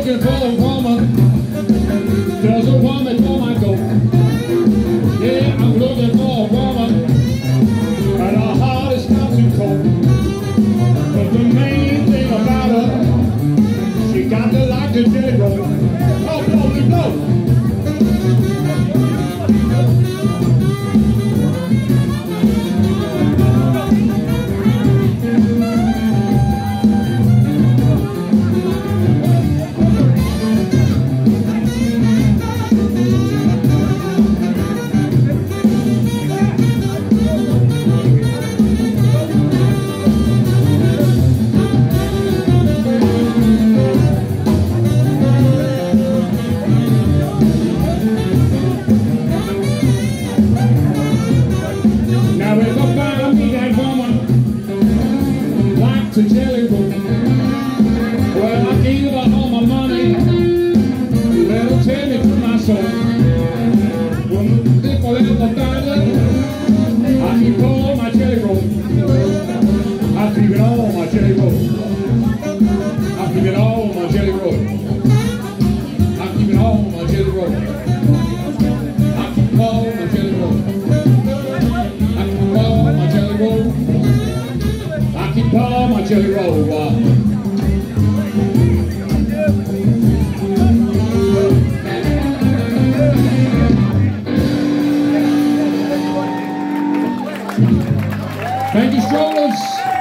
Looking for a woman, a woman for my. Yeah, I'm looking for a woman, her heart is not too cold. But the main thing about her, she got the. Oh, no, no. Now I keep it all on my jelly roll. I keep it all on my jelly roll. I keep it all on my jelly roll. I keep it all on my jelly roll. I keep it all on my jelly roll. I keep all my jelly roll. Thank you, strollers.